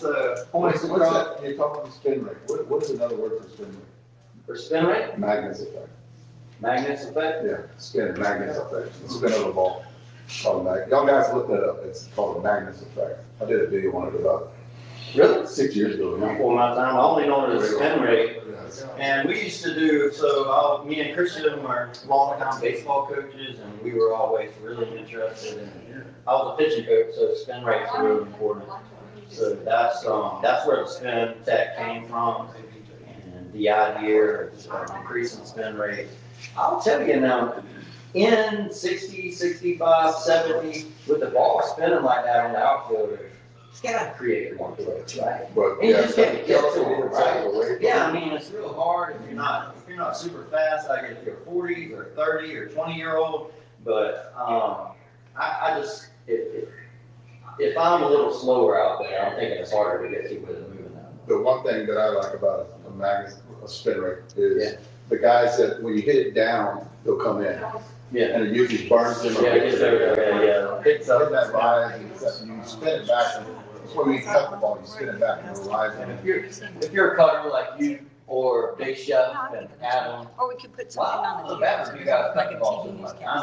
so What's, what's that, you're talking about spin rate, what, what is another word for spin rate? for spin rate, Magnus effect. Magnus effect. Yeah, spin, Magnus effect, the spin of the ball. Called mag, y'all guys look that up, it's called a Magnus effect. I did a video on it about Really? six years ago. yeah. Before my time, I only know it as spin rate. Yes. And we used to do, so me and Christian were long-time baseball coaches and we were always really interested in, I was a pitching coach, so spin rates were really important. So that's, um, that's where the spin tech came from and the idea of increasing spin rate. I'll tell you now, in 60, 65, 70, with the ball spinning like that on the outfielder, it's gotta create more plays, right? But, And you yeah. just get to it, right? Yeah, I mean, it's real hard if you're not, if you're not super fast, I like if you're forty or thirty or twenty year old. But, um, I, I just, if, if, if I'm a little slower out there, I'm thinking it's harder to get to with it moving that. The one thing that I like about a Magnus, a spin rate is Yeah. the guys that, when you hit it down, they'll come in. Yeah. And it usually burns them. or Yeah, it gets over there, yeah, Picks Hit up that rise, and set- you spin it back, and that's when you cut the ball, you spin it back and it'll rise. And if you're, if you're a cutter like you or Big Chef and Adam, Or we could put something wow, on the. the batter, you gotta cut the ball TV so much. newscast.